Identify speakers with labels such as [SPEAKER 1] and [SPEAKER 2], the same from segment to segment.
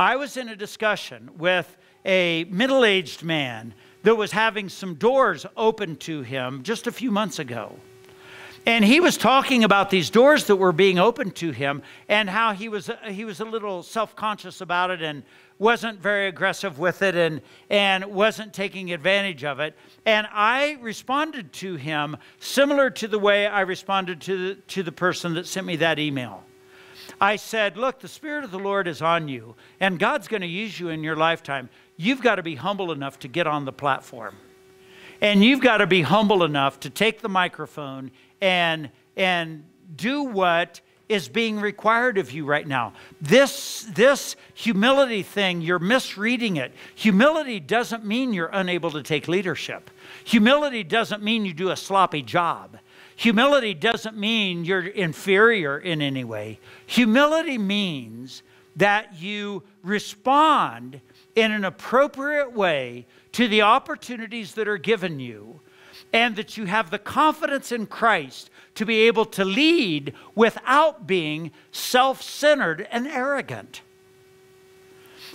[SPEAKER 1] I was in a discussion with a middle aged man that was having some doors open to him just a few months ago. And he was talking about these doors that were being opened to him and how he was, he was a little self conscious about it and wasn't very aggressive with it and, and wasn't taking advantage of it. And I responded to him similar to the way I responded to the, to the person that sent me that email. I said, Look, the Spirit of the Lord is on you, and God's going to use you in your lifetime. You've got to be humble enough to get on the platform. And you've got to be humble enough to take the microphone and, and do what is being required of you right now. This, this humility thing, you're misreading it. Humility doesn't mean you're unable to take leadership. Humility doesn't mean you do a sloppy job. Humility doesn't mean you're inferior in any way. Humility means that you respond in an appropriate way to the opportunities that are given you, and that you have the confidence in Christ to be able to lead without being self centered and arrogant.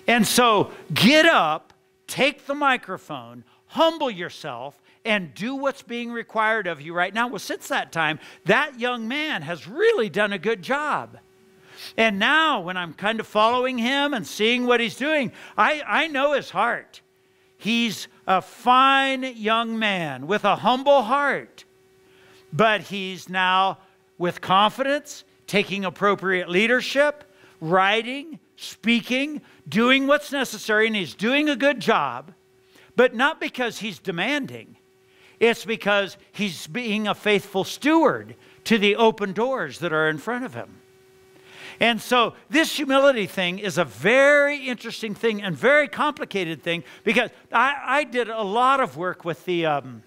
[SPEAKER 1] And so get up, take the microphone, humble yourself, and do what's being required of you right now. Well, since that time, that young man has really done a good job. And now, when I'm kind of following him and seeing what he's doing, I, I know his heart. He's a fine young man with a humble heart, but he's now, with confidence, taking appropriate leadership, writing, speaking, doing what's necessary, and he's doing a good job, but not because he's demanding. It's because he's being a faithful steward to the open doors that are in front of him. And so, this humility thing is a very interesting thing and very complicated thing because I, I did a lot of work with the, um,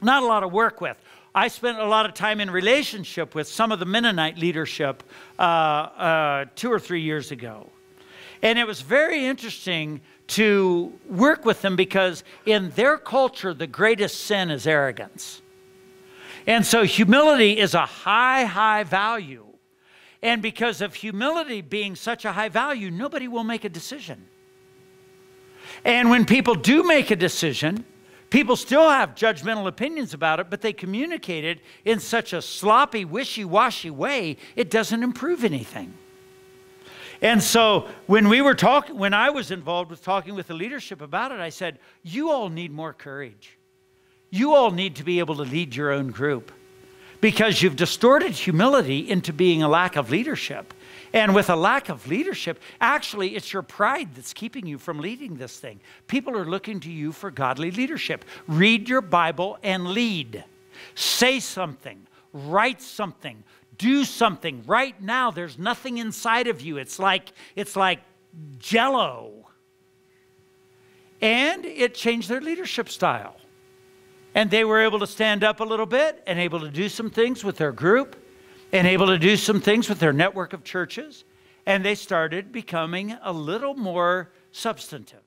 [SPEAKER 1] not a lot of work with, I spent a lot of time in relationship with some of the Mennonite leadership uh, uh, two or three years ago. And it was very interesting to work with them because in their culture, the greatest sin is arrogance. And so humility is a high, high value. And because of humility being such a high value, nobody will make a decision. And when people do make a decision, people still have judgmental opinions about it, but they communicate it in such a sloppy, wishy washy way, it doesn't improve anything. And so when we were talking, when I was involved with talking with the leadership about it, I said, You all need more courage. You all need to be able to lead your own group because you've distorted humility into being a lack of leadership. And with a lack of leadership, actually, it's your pride that's keeping you from leading this thing. People are looking to you for godly leadership. Read your Bible and lead. Say something, write something, do something. Right now there's nothing inside of you. It's like it's like jello. And it changed their leadership style. And they were able to stand up a little bit and able to do some things with their group and able to do some things with their network of churches. And they started becoming a little more substantive